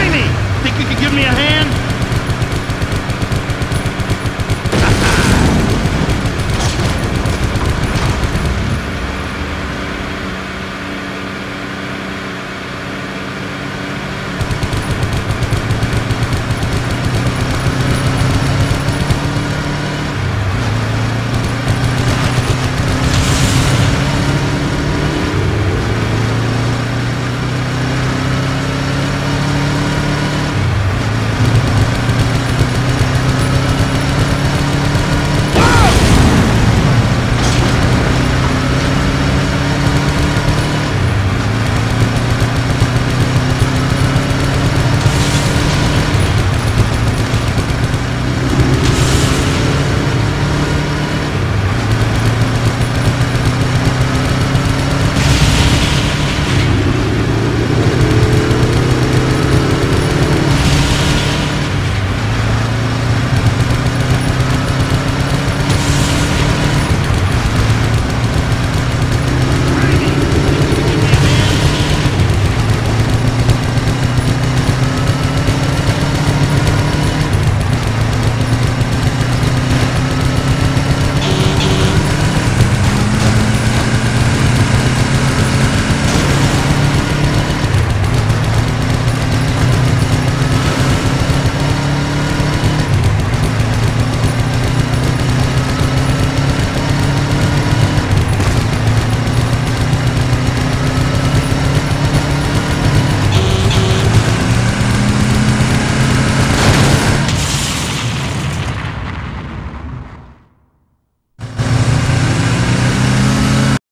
Think you could give me a hand?